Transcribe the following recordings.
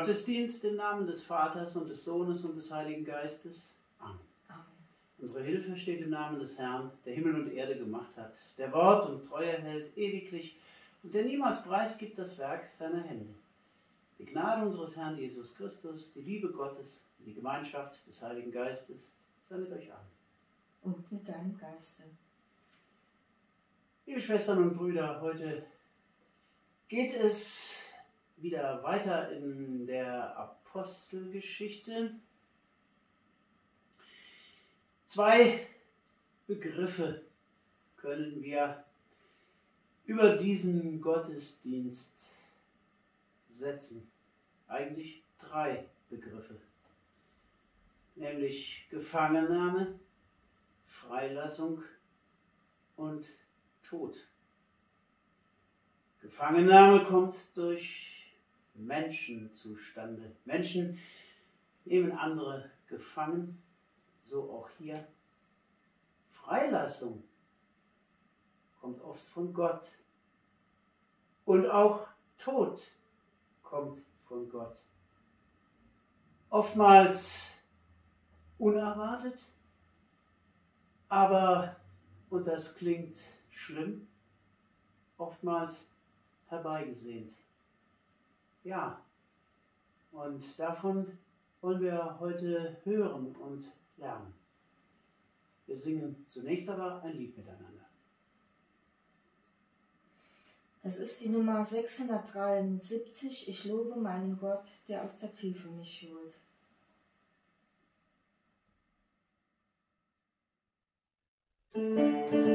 Gottesdienst im Namen des Vaters und des Sohnes und des Heiligen Geistes. Amen. Amen. Unsere Hilfe steht im Namen des Herrn, der Himmel und Erde gemacht hat, der Wort und Treue hält ewiglich und der niemals preisgibt das Werk seiner Hände. Die Gnade unseres Herrn Jesus Christus, die Liebe Gottes und die Gemeinschaft des Heiligen Geistes sei mit euch allen. Und mit deinem Geiste. Liebe Schwestern und Brüder, heute geht es wieder weiter in der Apostelgeschichte. Zwei Begriffe können wir über diesen Gottesdienst setzen. Eigentlich drei Begriffe, nämlich Gefangennahme, Freilassung und Tod. Gefangennahme kommt durch Menschen zustande. Menschen nehmen andere gefangen, so auch hier. Freilassung kommt oft von Gott. Und auch Tod kommt von Gott. Oftmals unerwartet, aber, und das klingt schlimm, oftmals herbeigesehnt. Ja, und davon wollen wir heute hören und lernen. Wir singen zunächst aber ein Lied miteinander. Das ist die Nummer 673. Ich lobe meinen Gott, der aus der Tiefe mich schult. Musik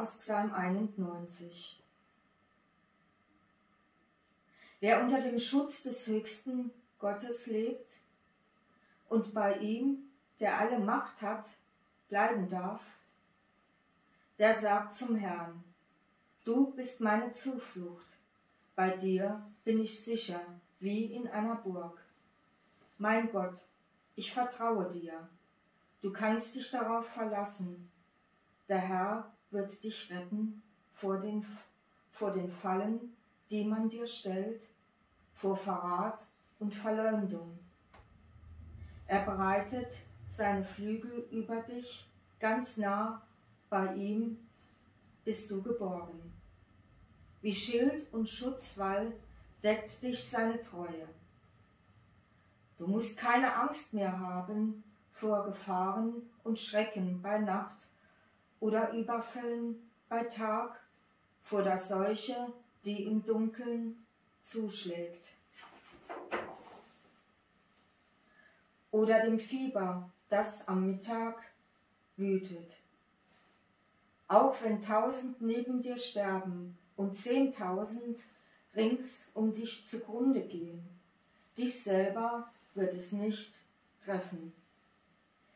aus Psalm 91. Wer unter dem Schutz des höchsten Gottes lebt und bei ihm, der alle Macht hat, bleiben darf, der sagt zum Herrn, du bist meine Zuflucht, bei dir bin ich sicher wie in einer Burg. Mein Gott, ich vertraue dir, du kannst dich darauf verlassen. Der Herr wird dich retten vor den, vor den Fallen, die man dir stellt, vor Verrat und Verleumdung. Er breitet seine Flügel über dich, ganz nah bei ihm bist du geborgen. Wie Schild und Schutzwall deckt dich seine Treue. Du musst keine Angst mehr haben vor Gefahren und Schrecken bei Nacht oder Überfällen bei Tag vor der Seuche, die im Dunkeln zuschlägt. Oder dem Fieber, das am Mittag wütet. Auch wenn tausend neben dir sterben und zehntausend rings um dich zugrunde gehen, dich selber wird es nicht treffen.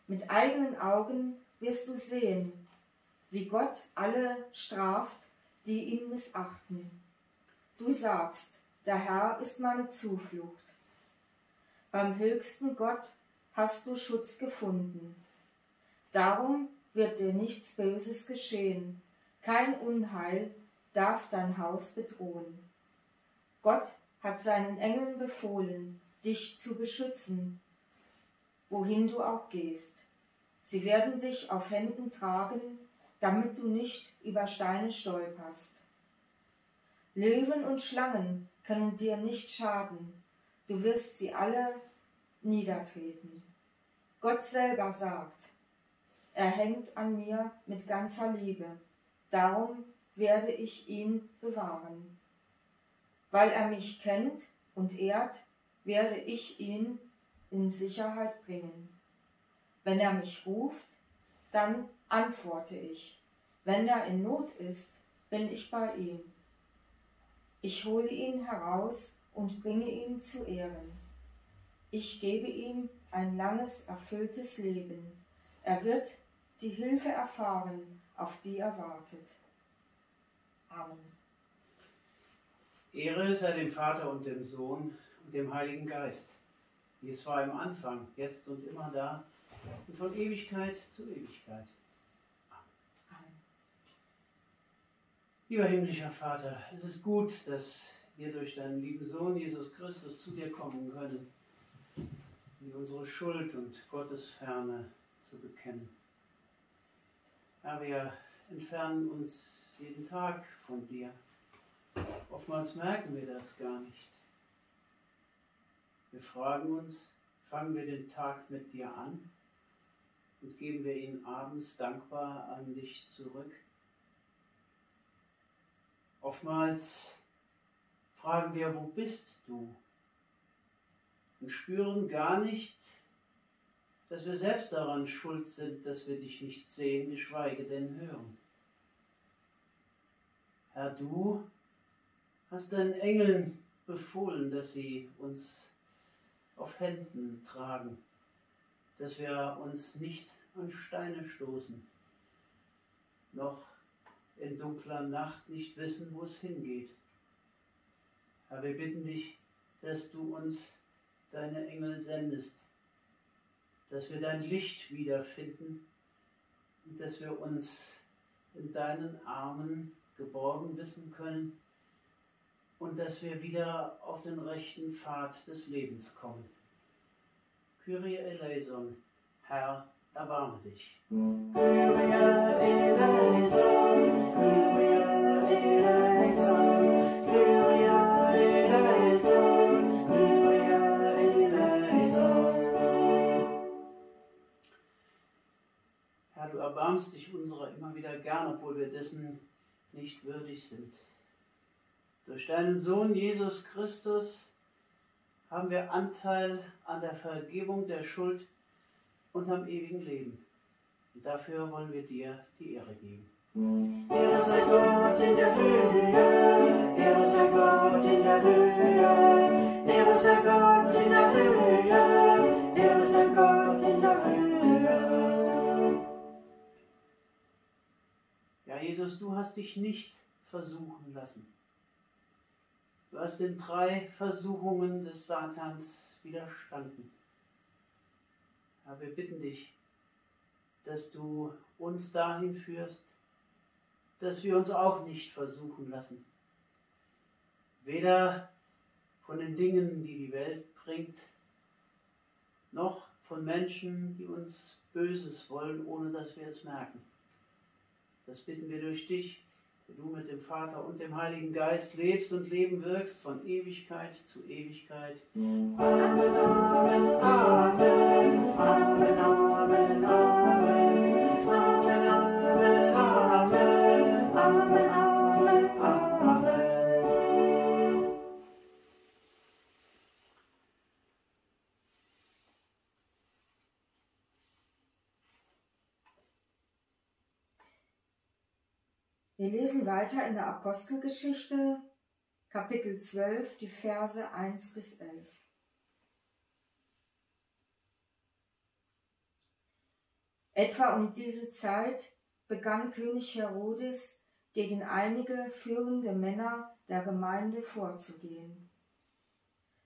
Mit eigenen Augen wirst du sehen, wie Gott alle straft, die ihn missachten. Du sagst, der Herr ist meine Zuflucht. Beim höchsten Gott hast du Schutz gefunden. Darum wird dir nichts Böses geschehen, kein Unheil darf dein Haus bedrohen. Gott hat seinen Engeln befohlen, dich zu beschützen, wohin du auch gehst. Sie werden dich auf Händen tragen, damit du nicht über Steine stolperst. Löwen und Schlangen können dir nicht schaden, du wirst sie alle niedertreten. Gott selber sagt, er hängt an mir mit ganzer Liebe, darum werde ich ihn bewahren. Weil er mich kennt und ehrt, werde ich ihn in Sicherheit bringen. Wenn er mich ruft, dann antworte ich. Wenn er in Not ist, bin ich bei ihm. Ich hole ihn heraus und bringe ihn zu Ehren. Ich gebe ihm ein langes, erfülltes Leben. Er wird die Hilfe erfahren, auf die er wartet. Amen. Ehre sei dem Vater und dem Sohn und dem Heiligen Geist, wie es war im Anfang, jetzt und immer da und von Ewigkeit zu Ewigkeit. Lieber himmlischer Vater, es ist gut, dass wir durch deinen lieben Sohn Jesus Christus zu dir kommen können, um unsere Schuld und Gottesferne zu bekennen. Herr, wir entfernen uns jeden Tag von dir. Oftmals merken wir das gar nicht. Wir fragen uns, fangen wir den Tag mit dir an und geben wir ihn abends dankbar an dich zurück? Oftmals fragen wir, wo bist du? Und spüren gar nicht, dass wir selbst daran schuld sind, dass wir dich nicht sehen, geschweige denn hören. Herr, du hast deinen Engeln befohlen, dass sie uns auf Händen tragen, dass wir uns nicht an Steine stoßen, noch in dunkler Nacht nicht wissen, wo es hingeht. Herr, wir bitten dich, dass du uns deine Engel sendest, dass wir dein Licht wiederfinden und dass wir uns in deinen Armen geborgen wissen können und dass wir wieder auf den rechten Pfad des Lebens kommen. Kyrie eleison, Herr, erbarme dich. Herr, du erbarmst dich unserer immer wieder gern, obwohl wir dessen nicht würdig sind. Durch deinen Sohn Jesus Christus haben wir Anteil an der Vergebung der Schuld und am ewigen Leben. Und dafür wollen wir dir die Ehre geben. Ehre sei Gott in der Höhe, Ehre sei Gott in der Höhe, Ehre sei Gott in der Höhe, Ehre sei Gott in der Höhe. Ja, Jesus, du hast dich nicht versuchen lassen. Du hast den drei Versuchungen des Satans widerstanden. Aber wir bitten dich, dass du uns dahin führst, dass wir uns auch nicht versuchen lassen. Weder von den Dingen, die die Welt bringt, noch von Menschen, die uns Böses wollen, ohne dass wir es merken. Das bitten wir durch dich, du mit dem Vater und dem Heiligen Geist lebst und Leben wirkst von Ewigkeit zu Ewigkeit. Amen, Amen, Amen, Amen, Amen, Amen, Amen, Amen, Amen. Wir lesen weiter in der Apostelgeschichte, Kapitel 12, die Verse 1 bis 11. Etwa um diese Zeit begann König Herodes gegen einige führende Männer der Gemeinde vorzugehen.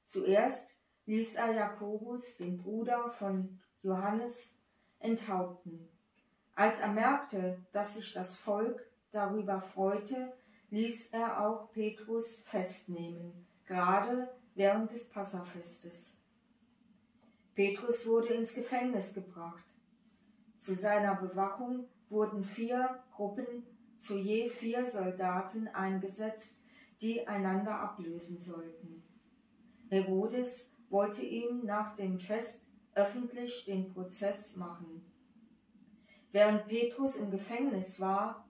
Zuerst ließ er Jakobus, den Bruder von Johannes, enthaupten. Als er merkte, dass sich das Volk darüber freute, ließ er auch Petrus festnehmen, gerade während des Passafestes. Petrus wurde ins Gefängnis gebracht. Zu seiner Bewachung wurden vier Gruppen zu je vier Soldaten eingesetzt, die einander ablösen sollten. Herodes wollte ihm nach dem Fest öffentlich den Prozess machen. Während Petrus im Gefängnis war,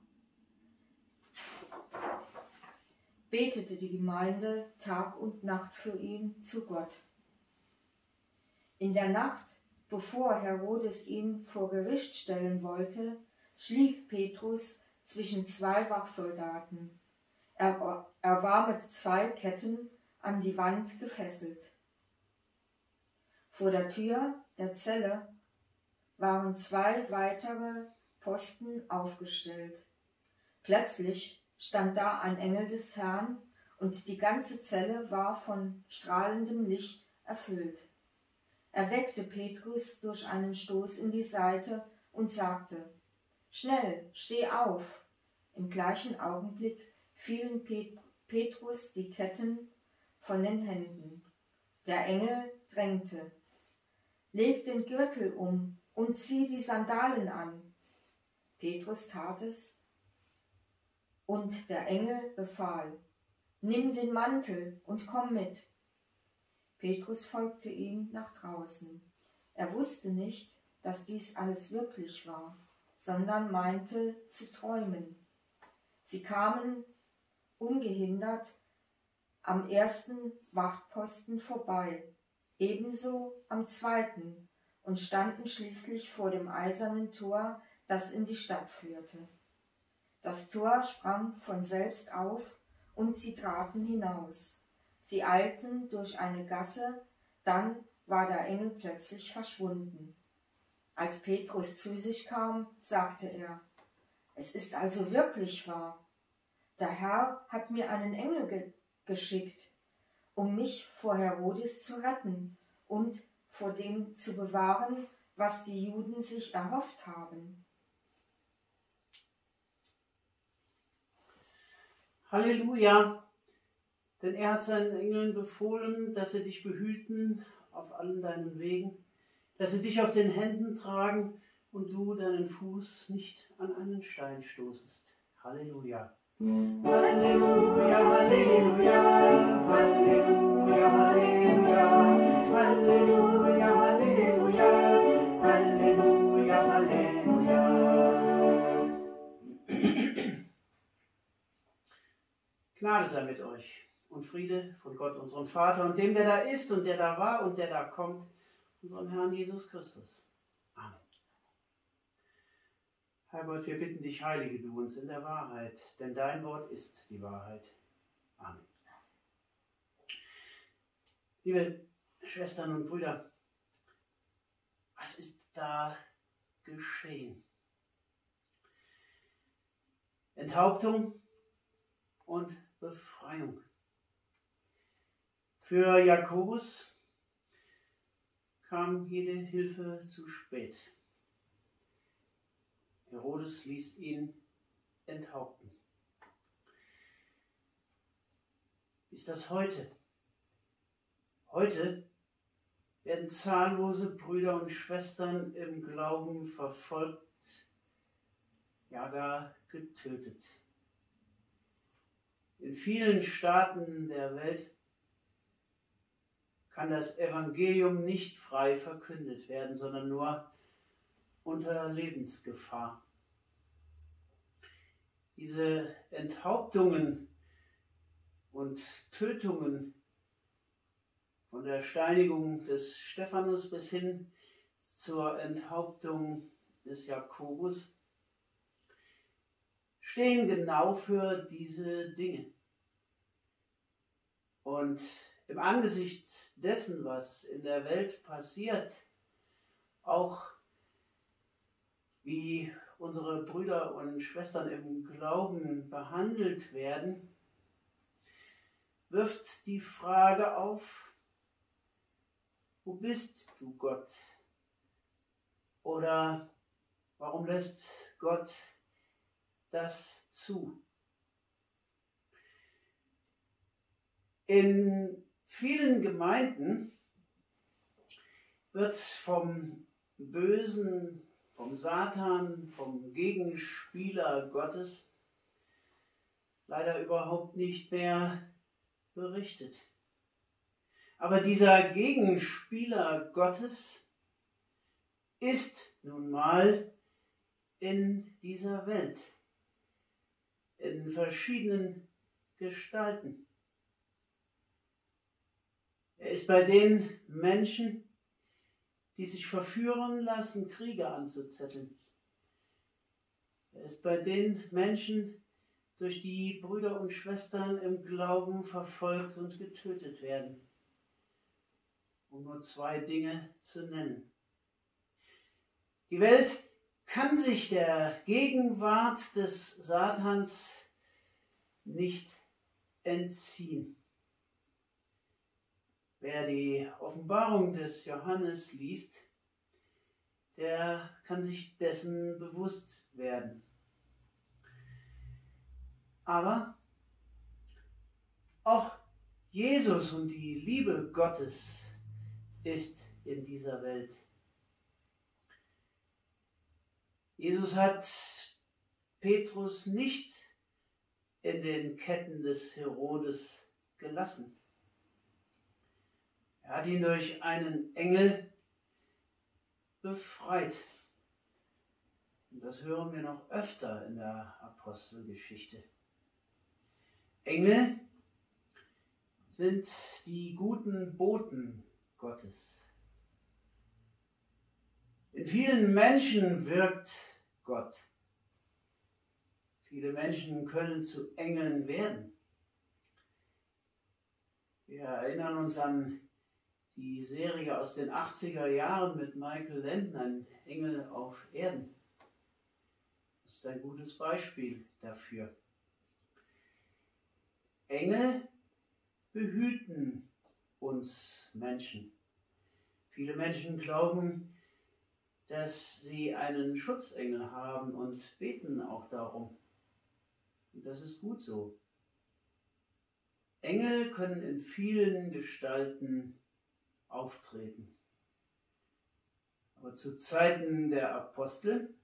betete die Gemeinde Tag und Nacht für ihn zu Gott. In der Nacht, bevor Herodes ihn vor Gericht stellen wollte, schlief Petrus zwischen zwei Wachsoldaten. Er, er war mit zwei Ketten an die Wand gefesselt. Vor der Tür der Zelle waren zwei weitere Posten aufgestellt. Plötzlich stand da ein Engel des Herrn, und die ganze Zelle war von strahlendem Licht erfüllt. Er weckte Petrus durch einen Stoß in die Seite und sagte, Schnell, steh auf! Im gleichen Augenblick fielen Pet Petrus die Ketten von den Händen. Der Engel drängte, Leg den Gürtel um und zieh die Sandalen an. Petrus tat es und der Engel befahl, Nimm den Mantel und komm mit. Petrus folgte ihm nach draußen. Er wusste nicht, dass dies alles wirklich war, sondern meinte zu träumen. Sie kamen ungehindert am ersten Wachtposten vorbei, ebenso am zweiten und standen schließlich vor dem eisernen Tor, das in die Stadt führte. Das Tor sprang von selbst auf und sie traten hinaus. Sie eilten durch eine Gasse, dann war der Engel plötzlich verschwunden. Als Petrus zu sich kam, sagte er, es ist also wirklich wahr. Der Herr hat mir einen Engel ge geschickt, um mich vor Herodes zu retten und vor dem zu bewahren, was die Juden sich erhofft haben. Halleluja! Denn er hat seinen Engeln befohlen, dass sie dich behüten auf allen deinen Wegen, dass sie dich auf den Händen tragen und du deinen Fuß nicht an einen Stein stoßest. Halleluja! Halleluja, Halleluja, Halleluja, Halleluja, Halleluja, Halleluja, Halleluja, Halleluja. Gnade sei mit euch und Friede von Gott, unserem Vater und dem, der da ist und der da war und der da kommt, unserem Herrn Jesus Christus. Herr Gott, wir bitten dich, heilige du uns in der Wahrheit, denn dein Wort ist die Wahrheit. Amen. Liebe Schwestern und Brüder, was ist da geschehen? Enthauptung und Befreiung. Für Jakobus kam jede Hilfe zu spät. Herodes ließ ihn enthaupten. Ist das heute? Heute werden zahllose Brüder und Schwestern im Glauben verfolgt, ja gar getötet. In vielen Staaten der Welt kann das Evangelium nicht frei verkündet werden, sondern nur unter Lebensgefahr. Diese Enthauptungen und Tötungen von der Steinigung des Stephanus bis hin zur Enthauptung des Jakobus stehen genau für diese Dinge. Und im Angesicht dessen, was in der Welt passiert, auch wie unsere Brüder und Schwestern im Glauben behandelt werden, wirft die Frage auf, wo bist du Gott? Oder warum lässt Gott das zu? In vielen Gemeinden wird vom bösen vom Satan, vom Gegenspieler Gottes leider überhaupt nicht mehr berichtet. Aber dieser Gegenspieler Gottes ist nun mal in dieser Welt, in verschiedenen Gestalten. Er ist bei den Menschen, die sich verführen lassen, Kriege anzuzetteln. Er ist bei den Menschen, durch die Brüder und Schwestern im Glauben verfolgt und getötet werden. Um nur zwei Dinge zu nennen. Die Welt kann sich der Gegenwart des Satans nicht entziehen. Wer die Offenbarung des Johannes liest, der kann sich dessen bewusst werden. Aber auch Jesus und die Liebe Gottes ist in dieser Welt. Jesus hat Petrus nicht in den Ketten des Herodes gelassen. Er hat ihn durch einen Engel befreit. Und das hören wir noch öfter in der Apostelgeschichte. Engel sind die guten Boten Gottes. In vielen Menschen wirkt Gott. Viele Menschen können zu Engeln werden. Wir erinnern uns an die Serie aus den 80er Jahren mit Michael Landon, Engel auf Erden. Das ist ein gutes Beispiel dafür. Engel behüten uns Menschen. Viele Menschen glauben, dass sie einen Schutzengel haben und beten auch darum. Und das ist gut so. Engel können in vielen Gestalten auftreten. Aber zu Zeiten der Apostel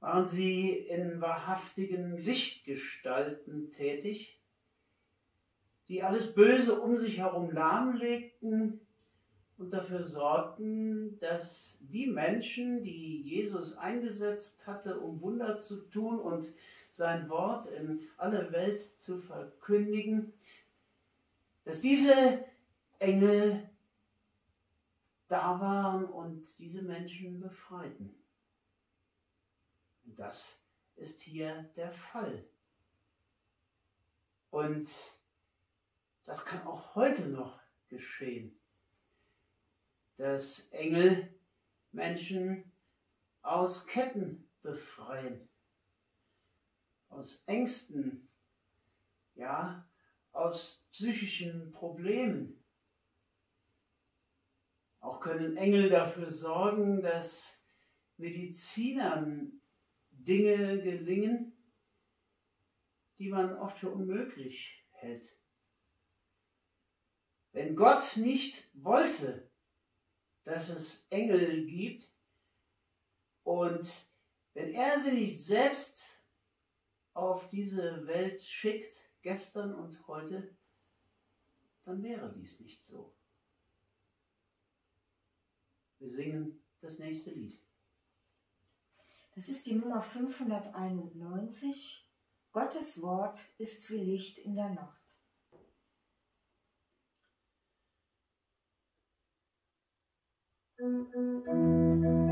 waren sie in wahrhaftigen Lichtgestalten tätig, die alles Böse um sich herum lahmlegten und dafür sorgten, dass die Menschen, die Jesus eingesetzt hatte, um Wunder zu tun und sein Wort in alle Welt zu verkündigen, dass diese Engel da waren und diese Menschen befreiten. Und das ist hier der Fall. Und das kann auch heute noch geschehen dass Engel Menschen aus Ketten befreien, aus Ängsten, ja, aus psychischen Problemen. Auch können Engel dafür sorgen, dass Medizinern Dinge gelingen, die man oft für unmöglich hält. Wenn Gott nicht wollte, dass es Engel gibt und wenn er sie nicht selbst auf diese Welt schickt, gestern und heute, dann wäre dies nicht so. Wir singen das nächste Lied. Das ist die Nummer 591. Gottes Wort ist wie Licht in der Nacht. Gottes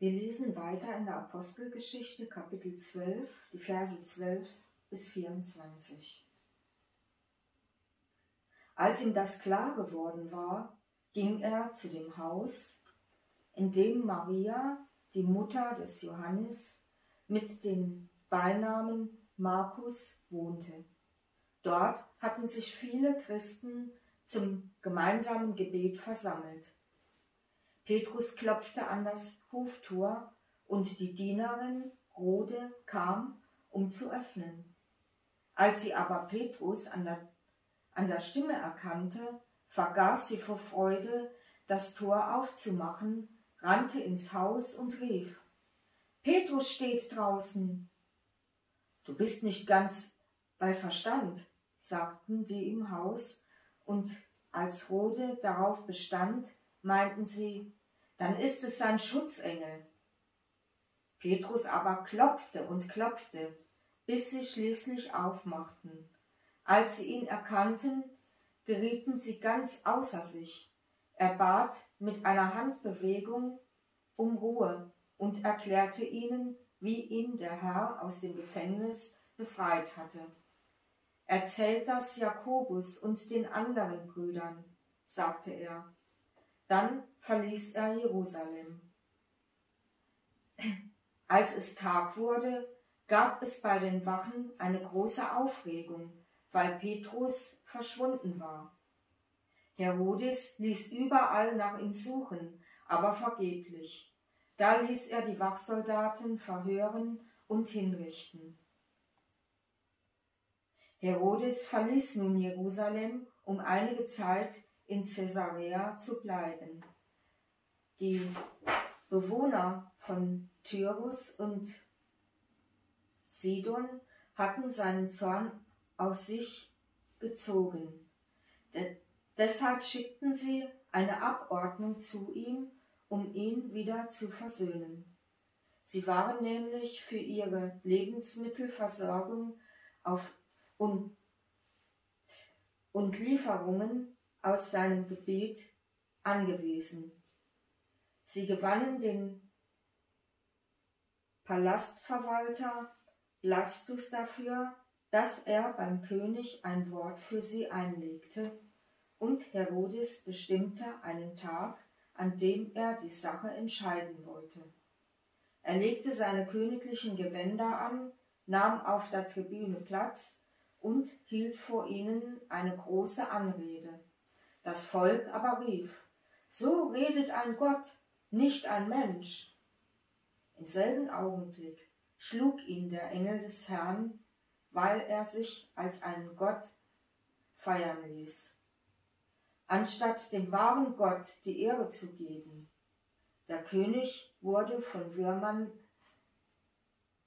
Wir lesen weiter in der Apostelgeschichte Kapitel 12, die Verse 12 bis 24. Als ihm das klar geworden war, ging er zu dem Haus, in dem Maria, die Mutter des Johannes, mit dem Beinamen Markus wohnte. Dort hatten sich viele Christen zum gemeinsamen Gebet versammelt. Petrus klopfte an das Hoftor und die Dienerin Rode kam, um zu öffnen. Als sie aber Petrus an der, an der Stimme erkannte, vergaß sie vor Freude, das Tor aufzumachen, rannte ins Haus und rief, Petrus steht draußen. Du bist nicht ganz bei Verstand, sagten die im Haus, und als Rode darauf bestand, meinten sie, dann ist es sein Schutzengel. Petrus aber klopfte und klopfte, bis sie schließlich aufmachten. Als sie ihn erkannten, gerieten sie ganz außer sich. Er bat mit einer Handbewegung um Ruhe und erklärte ihnen, wie ihn der Herr aus dem Gefängnis befreit hatte. Erzählt das Jakobus und den anderen Brüdern, sagte er. Dann verließ er Jerusalem. Als es Tag wurde, gab es bei den Wachen eine große Aufregung, weil Petrus verschwunden war. Herodes ließ überall nach ihm suchen, aber vergeblich. Da ließ er die Wachsoldaten verhören und hinrichten. Herodes verließ nun Jerusalem, um einige Zeit in Caesarea zu bleiben. Die Bewohner von Tyrus und Sidon hatten seinen Zorn auf sich gezogen. De deshalb schickten sie eine Abordnung zu ihm, um ihn wieder zu versöhnen. Sie waren nämlich für ihre Lebensmittelversorgung auf und, und Lieferungen aus seinem Gebiet angewiesen. Sie gewannen den Palastverwalter Blastus dafür, dass er beim König ein Wort für sie einlegte, und Herodes bestimmte einen Tag, an dem er die Sache entscheiden wollte. Er legte seine königlichen Gewänder an, nahm auf der Tribüne Platz und hielt vor ihnen eine große Anrede. Das Volk aber rief, so redet ein Gott, nicht ein Mensch. Im selben Augenblick schlug ihn der Engel des Herrn, weil er sich als einen Gott feiern ließ. Anstatt dem wahren Gott die Ehre zu geben, der König wurde von Würmern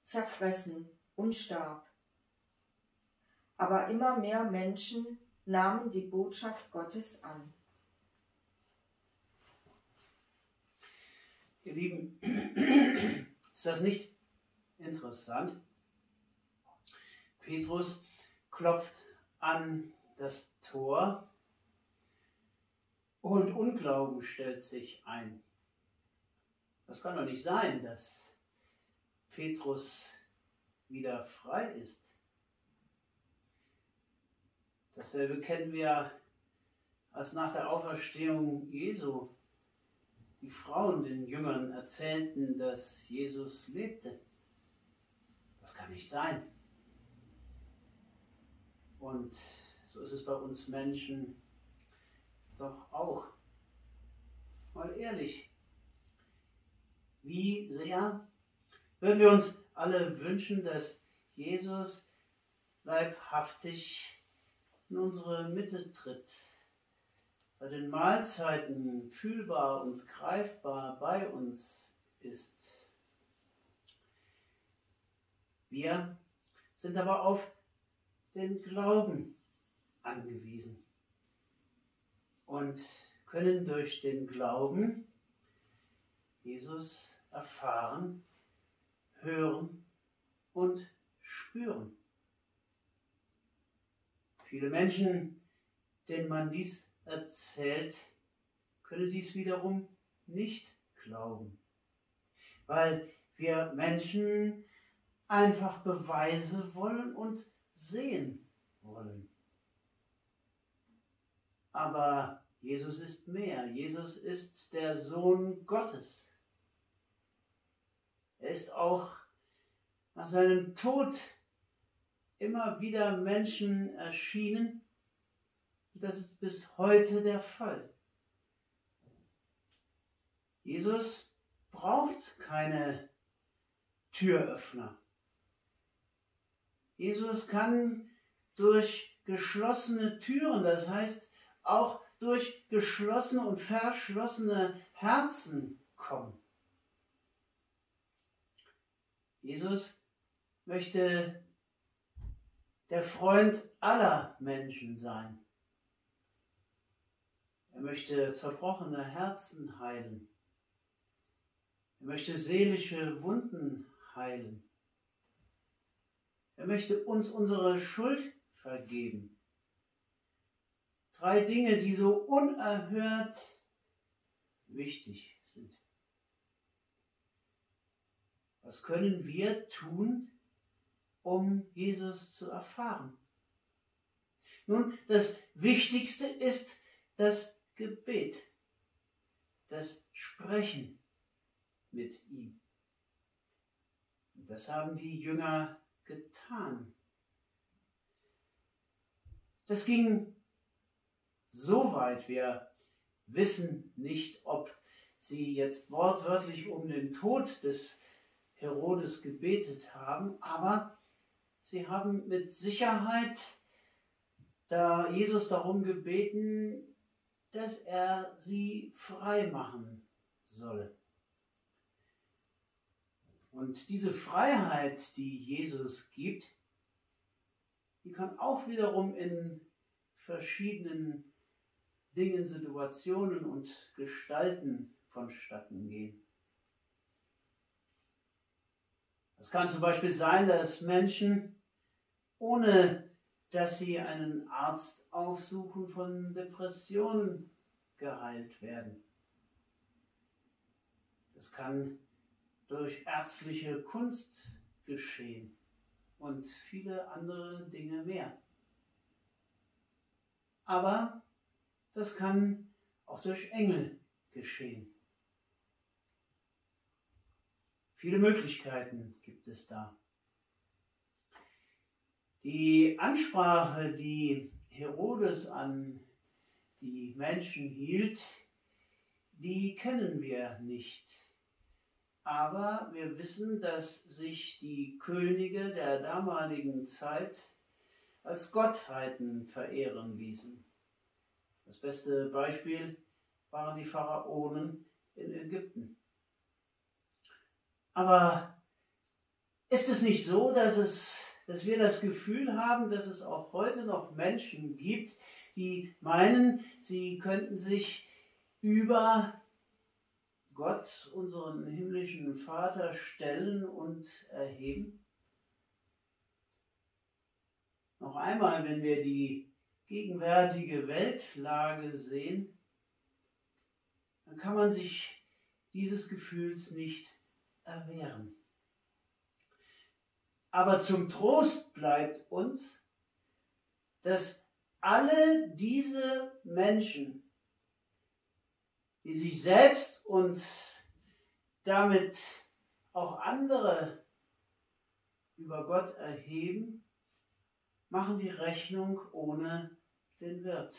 zerfressen und starb aber immer mehr Menschen nahmen die Botschaft Gottes an. Ihr Lieben, ist das nicht interessant? Petrus klopft an das Tor und Unglauben stellt sich ein. Das kann doch nicht sein, dass Petrus wieder frei ist. Dasselbe kennen wir, als nach der Auferstehung Jesu die Frauen den Jüngern erzählten, dass Jesus lebte. Das kann nicht sein. Und so ist es bei uns Menschen doch auch. Mal ehrlich, wie sehr würden wir uns alle wünschen, dass Jesus leibhaftig in unsere Mitte tritt, bei den Mahlzeiten fühlbar und greifbar bei uns ist. Wir sind aber auf den Glauben angewiesen und können durch den Glauben Jesus erfahren, hören und spüren. Viele Menschen, denen man dies erzählt, können dies wiederum nicht glauben, weil wir Menschen einfach Beweise wollen und sehen wollen. Aber Jesus ist mehr. Jesus ist der Sohn Gottes. Er ist auch nach seinem Tod immer wieder Menschen erschienen. Das ist bis heute der Fall. Jesus braucht keine Türöffner. Jesus kann durch geschlossene Türen, das heißt auch durch geschlossene und verschlossene Herzen kommen. Jesus möchte der Freund aller Menschen sein. Er möchte zerbrochene Herzen heilen. Er möchte seelische Wunden heilen. Er möchte uns unsere Schuld vergeben. Drei Dinge, die so unerhört wichtig sind. Was können wir tun, um Jesus zu erfahren? Nun, das Wichtigste ist das Gebet, das Sprechen mit ihm. Und das haben die Jünger getan. Das ging so weit, wir wissen nicht, ob sie jetzt wortwörtlich um den Tod des Herodes gebetet haben, aber sie haben mit Sicherheit da Jesus darum gebeten, dass er sie frei machen solle. Und diese Freiheit, die Jesus gibt, die kann auch wiederum in verschiedenen Dingen, Situationen und Gestalten vonstatten gehen. Es kann zum Beispiel sein, dass Menschen, ohne dass sie einen Arzt aufsuchen, von Depressionen geheilt werden. Das kann durch ärztliche Kunst geschehen und viele andere Dinge mehr. Aber das kann auch durch Engel geschehen. Viele Möglichkeiten gibt es da. Die Ansprache, die Herodes an die Menschen hielt, die kennen wir nicht. Aber wir wissen, dass sich die Könige der damaligen Zeit als Gottheiten verehren ließen. Das beste Beispiel waren die Pharaonen in Ägypten. Aber ist es nicht so, dass, es, dass wir das Gefühl haben, dass es auch heute noch Menschen gibt, die meinen, sie könnten sich über Gott, unseren himmlischen Vater, stellen und erheben? Noch einmal, wenn wir die gegenwärtige Weltlage sehen, dann kann man sich dieses Gefühls nicht erwehren. Aber zum Trost bleibt uns, dass alle diese Menschen, die sich selbst und damit auch andere über Gott erheben, machen die Rechnung ohne den Wirt.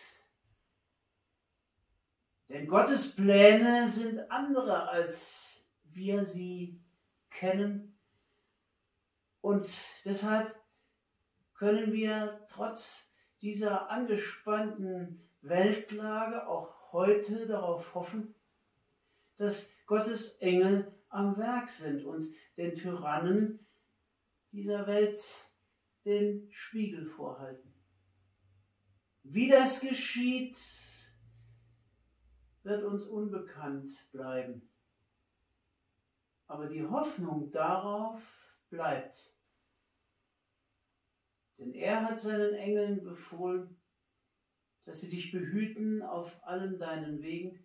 Denn Gottes Pläne sind andere, als wir sie kennen. Und deshalb können wir trotz dieser angespannten Weltlage auch heute darauf hoffen, dass Gottes Engel am Werk sind und den Tyrannen dieser Welt den Spiegel vorhalten. Wie das geschieht, wird uns unbekannt bleiben. Aber die Hoffnung darauf bleibt. Denn er hat seinen Engeln befohlen, dass sie dich behüten auf allen deinen Wegen,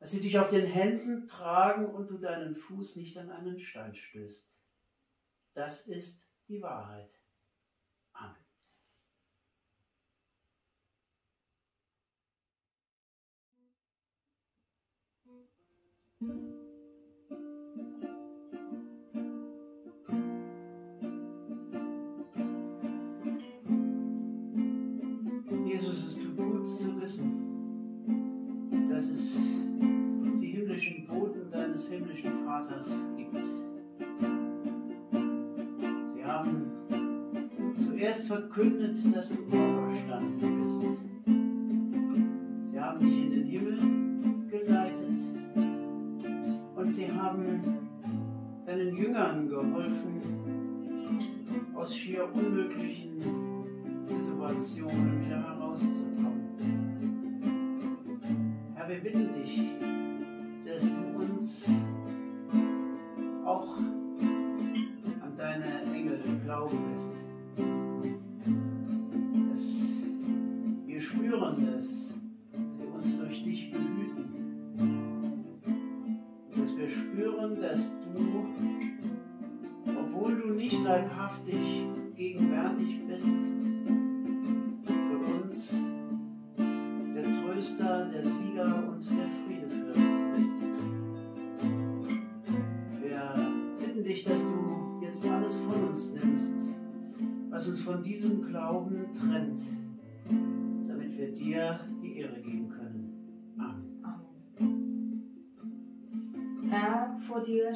dass sie dich auf den Händen tragen und du deinen Fuß nicht an einen Stein stößt. Das ist die Wahrheit. Amen. Jesus, gut zu wissen, dass es die himmlischen Boten deines himmlischen Vaters gibt. zuerst verkündet, dass du auferstanden bist. Sie haben dich in den Himmel geleitet und sie haben deinen Jüngern geholfen, aus schier unmöglichen Situationen wieder herauszukommen. Herr,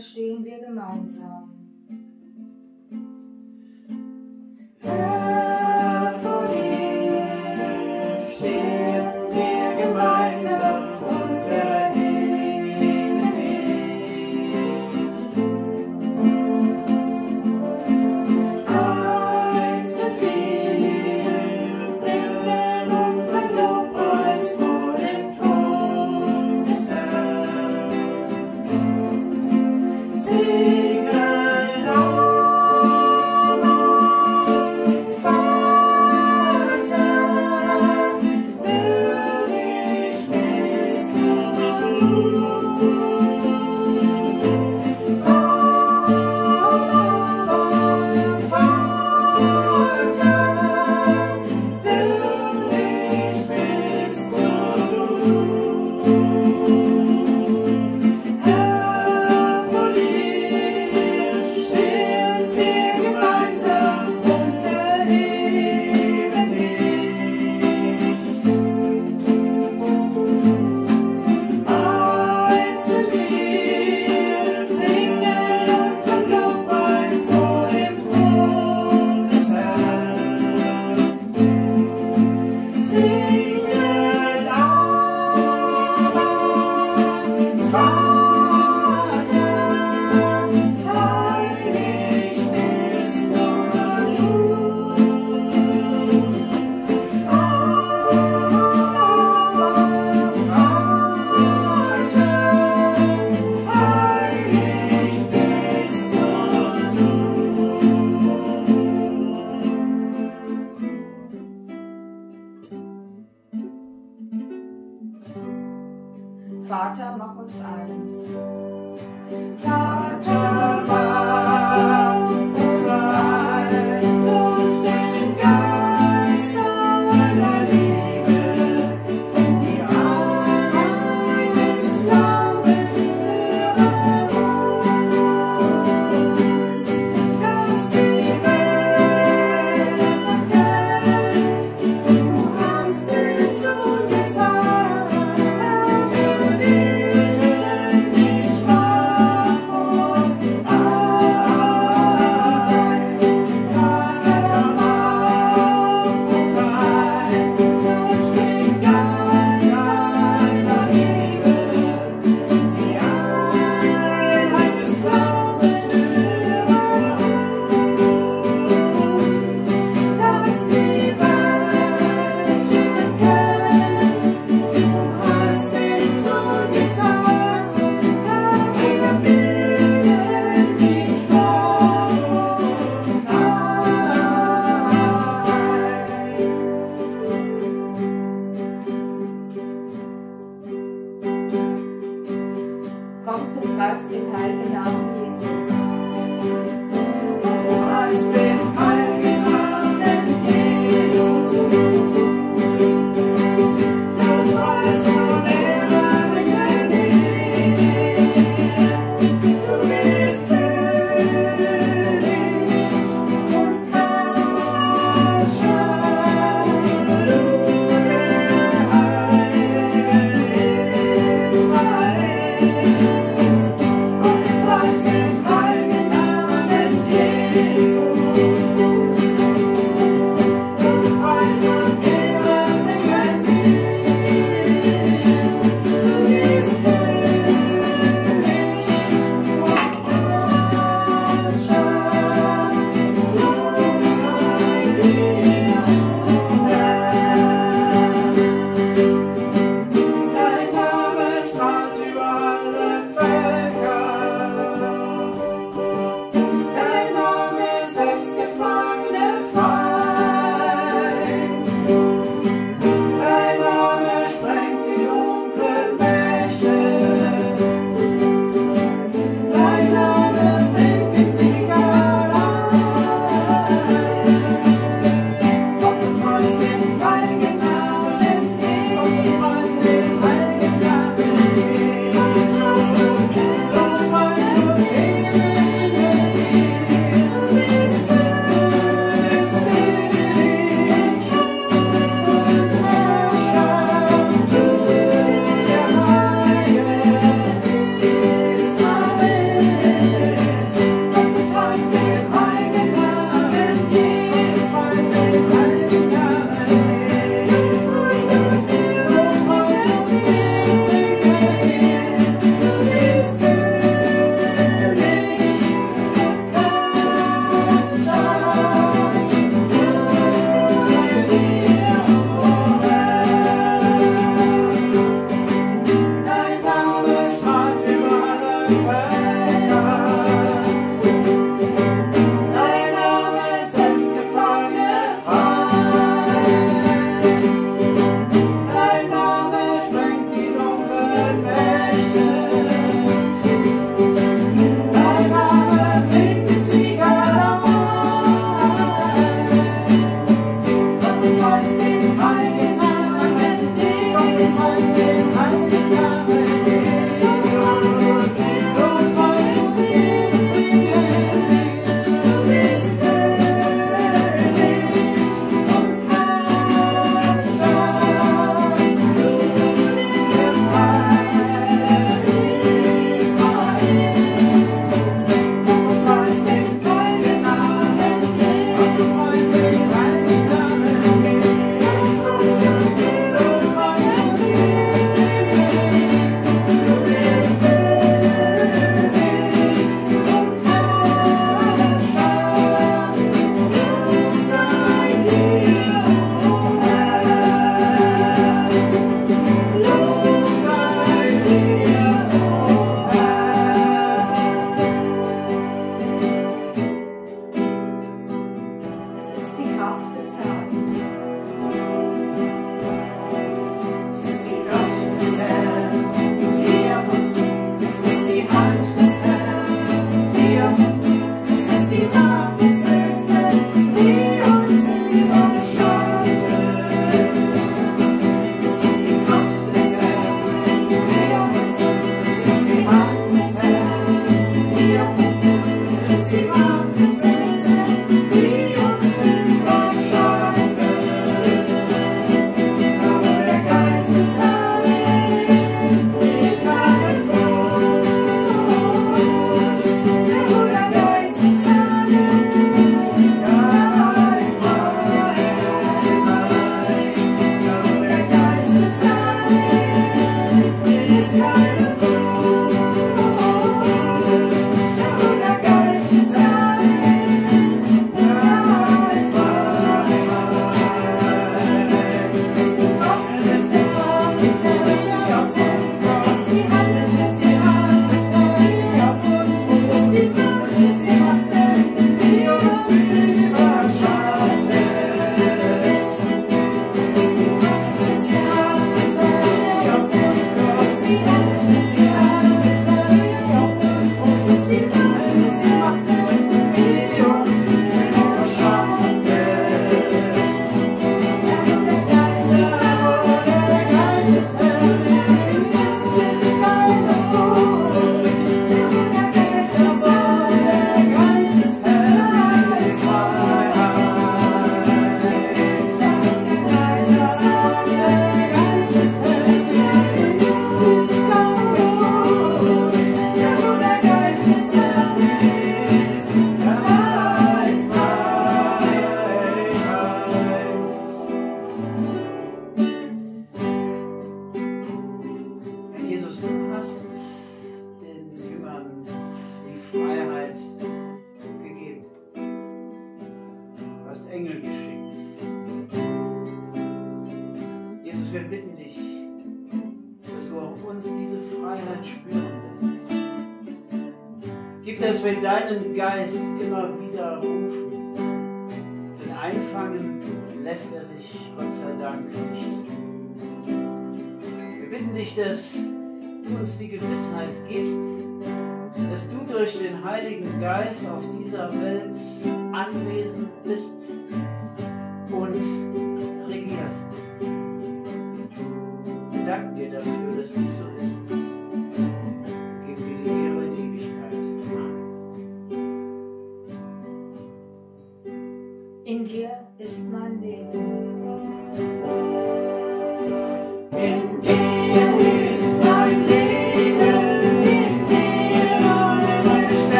stehen wir gemeinsam.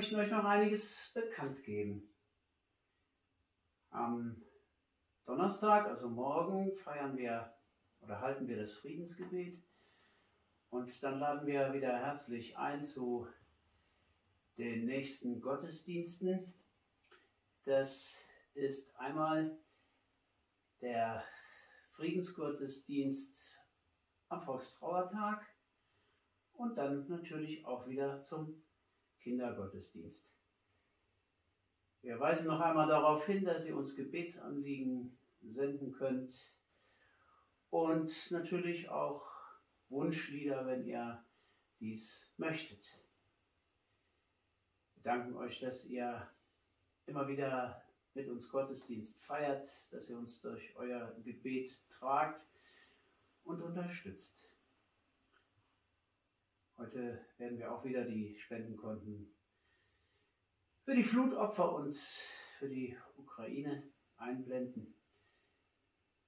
Möchten euch noch einiges bekannt geben. Am Donnerstag, also morgen, feiern wir oder halten wir das Friedensgebet. Und dann laden wir wieder herzlich ein zu den nächsten Gottesdiensten. Das ist einmal der Friedensgottesdienst am Volkstrauertag und dann natürlich auch wieder zum Kindergottesdienst. Wir weisen noch einmal darauf hin, dass ihr uns Gebetsanliegen senden könnt und natürlich auch Wunschlieder, wenn ihr dies möchtet. Wir danken euch, dass ihr immer wieder mit uns Gottesdienst feiert, dass ihr uns durch euer Gebet tragt und unterstützt. Heute werden wir auch wieder die Spendenkonten für die Flutopfer und für die Ukraine einblenden.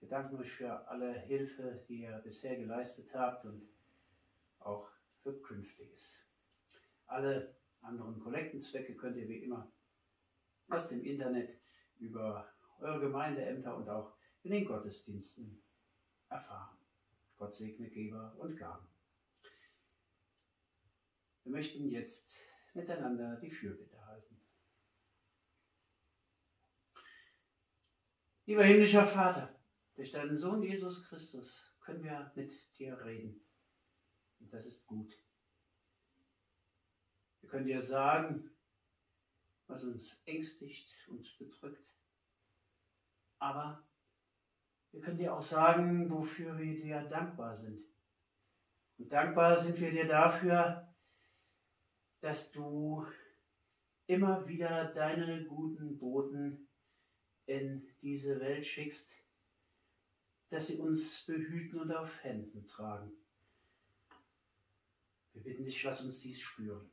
Wir danken euch für alle Hilfe, die ihr bisher geleistet habt und auch für Künftiges. Alle anderen Kollektenzwecke könnt ihr wie immer aus dem Internet über eure Gemeindeämter und auch in den Gottesdiensten erfahren. Gott segne Geber und Gaben. Wir möchten jetzt miteinander die Fürbitte halten. Lieber himmlischer Vater, durch deinen Sohn Jesus Christus können wir mit dir reden. Und das ist gut. Wir können dir sagen, was uns ängstigt und bedrückt. Aber wir können dir auch sagen, wofür wir dir dankbar sind. Und dankbar sind wir dir dafür, dass du immer wieder deine guten Boten in diese Welt schickst, dass sie uns behüten und auf Händen tragen. Wir bitten dich, lass uns dies spüren.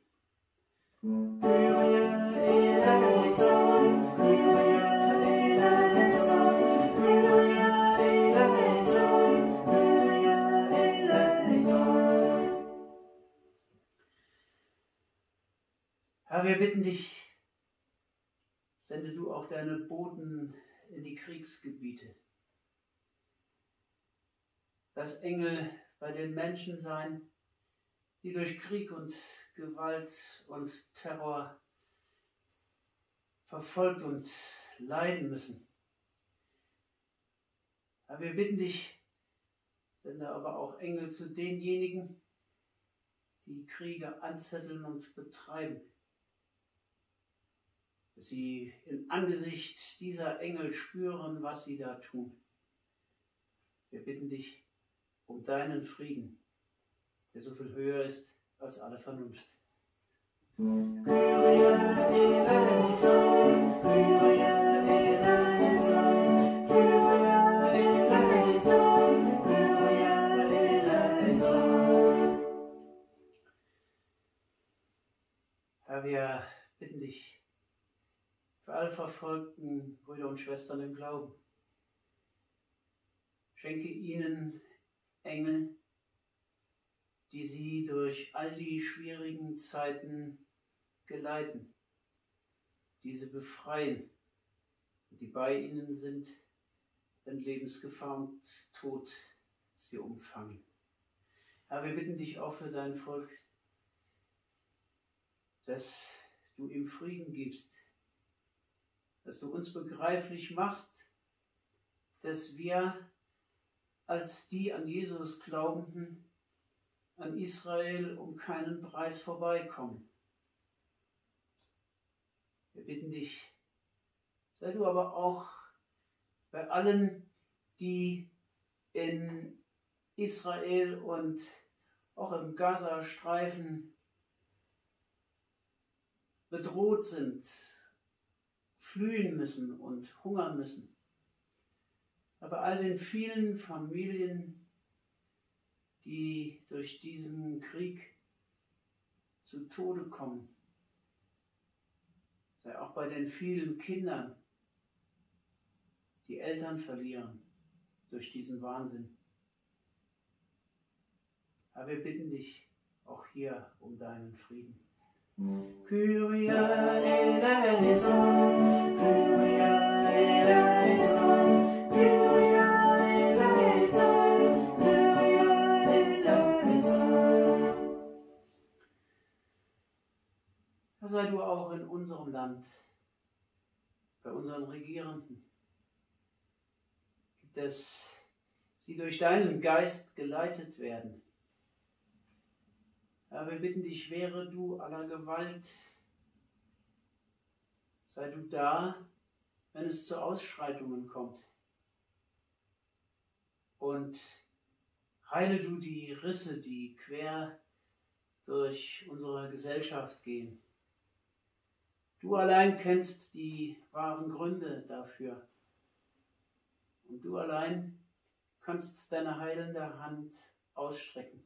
Herr, wir bitten dich, sende du auch deine Boten in die Kriegsgebiete. Lass Engel bei den Menschen sein, die durch Krieg und Gewalt und Terror verfolgt und leiden müssen. Aber wir bitten dich, sende aber auch Engel zu denjenigen, die Kriege anzetteln und betreiben. Dass sie im Angesicht dieser Engel spüren, was sie da tun. Wir bitten dich um deinen Frieden der so viel höher ist als alle Vernunft. Herr, alle verfolgten Brüder und Schwestern im Glauben. Schenke ihnen Engel, die sie durch all die schwierigen Zeiten geleiten, diese befreien, die bei ihnen sind, wenn Lebensgefahr und Tod sie umfangen. Herr, wir bitten dich auch für dein Volk, dass du ihm Frieden gibst, dass du uns begreiflich machst, dass wir als die an Jesus Glaubenden an Israel um keinen Preis vorbeikommen. Wir bitten dich, sei du aber auch bei allen, die in Israel und auch im Gazastreifen bedroht sind, flühen müssen und hungern müssen. Aber all den vielen Familien, die durch diesen Krieg zu Tode kommen. Sei auch bei den vielen Kindern, die Eltern verlieren durch diesen Wahnsinn. Aber wir bitten dich auch hier um deinen Frieden. Kyrie eleison, Kyrie eleison, Kyrie sei du auch in unserem Land, bei unseren Regierenden. Dass sie durch deinen Geist geleitet werden. Herr, wir bitten dich, wäre du aller Gewalt, sei du da, wenn es zu Ausschreitungen kommt. Und heile du die Risse, die quer durch unsere Gesellschaft gehen. Du allein kennst die wahren Gründe dafür. Und du allein kannst deine heilende Hand ausstrecken.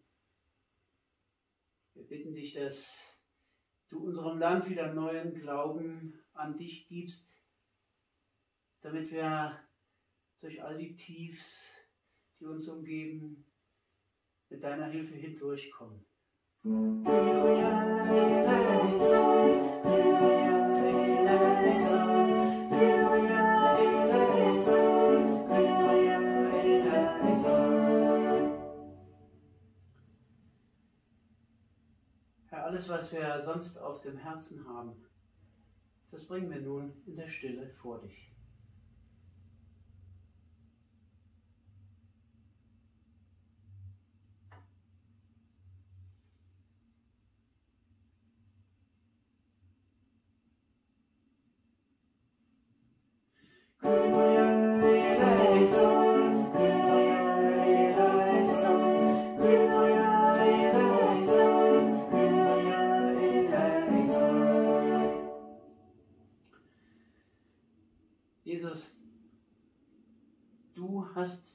Wir bitten dich, dass du unserem Land wieder neuen Glauben an dich gibst, damit wir durch all die Tiefs, die uns umgeben, mit deiner Hilfe hindurchkommen. Herr, alles, was wir sonst auf dem Herzen haben, das bringen wir nun in der Stille vor dich.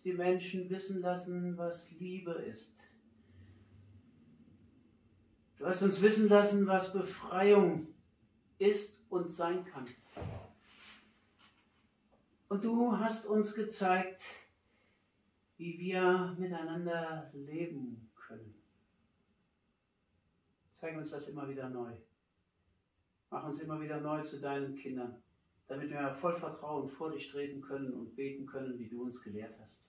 Die Menschen wissen lassen, was Liebe ist. Du hast uns wissen lassen, was Befreiung ist und sein kann. Und du hast uns gezeigt, wie wir miteinander leben können. Zeig uns das immer wieder neu. Mach uns immer wieder neu zu deinen Kindern, damit wir voll Vertrauen vor dich treten können und beten können, wie du uns gelehrt hast.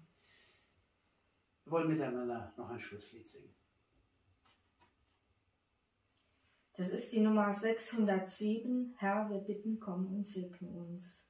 Wir wollen miteinander noch ein Schlusslied singen. Das ist die Nummer 607. Herr, wir bitten, komm und segne uns.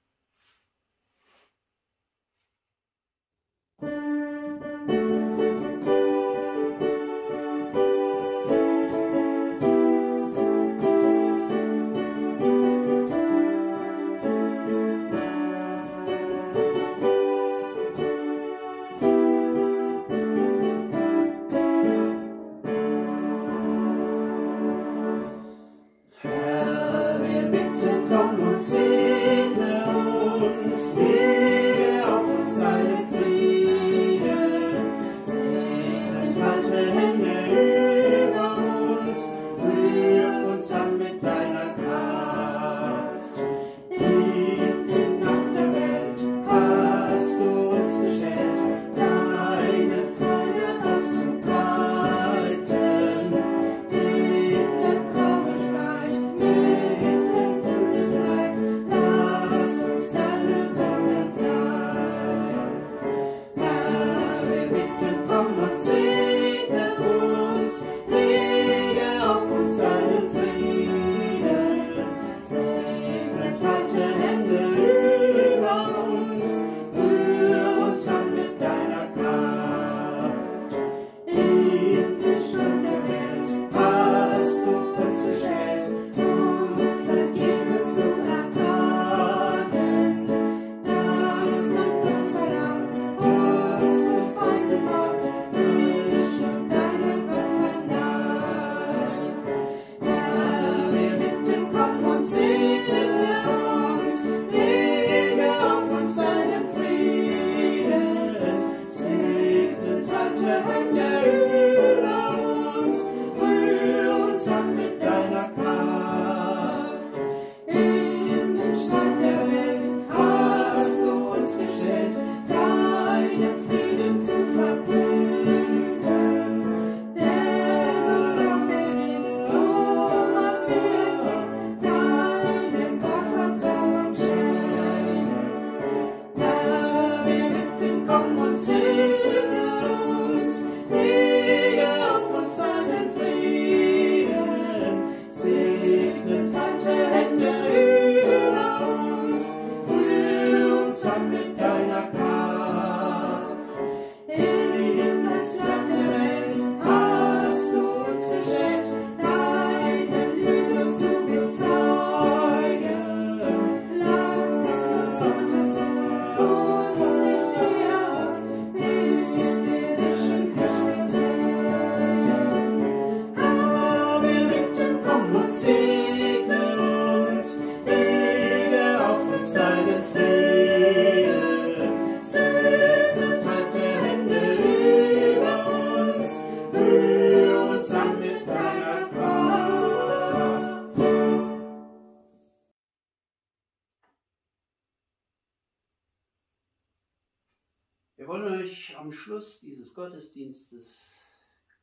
Gottesdienstes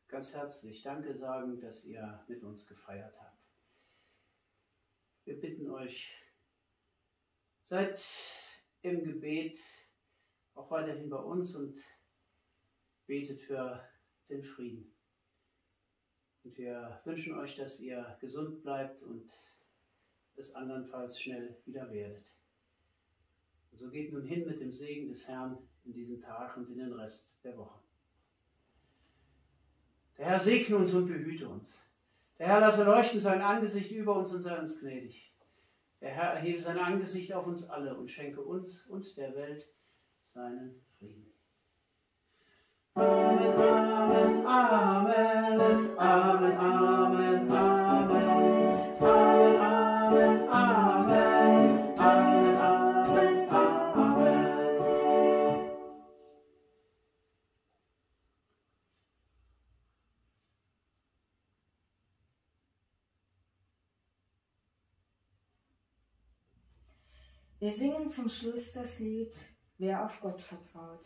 ganz herzlich Danke sagen, dass ihr mit uns gefeiert habt. Wir bitten euch, seid im Gebet auch weiterhin bei uns und betet für den Frieden. Und wir wünschen euch, dass ihr gesund bleibt und es andernfalls schnell wieder werdet. Und so geht nun hin mit dem Segen des Herrn in diesen Tag und in den Rest der Woche. Der Herr segne uns und behüte uns. Der Herr lasse leuchten sein Angesicht über uns und sei uns gnädig. Der Herr erhebe sein Angesicht auf uns alle und schenke uns und der Welt seinen Frieden. Amen, Amen, Amen, Amen, Amen, Wir singen zum Schluss das Lied Wer auf Gott vertraut.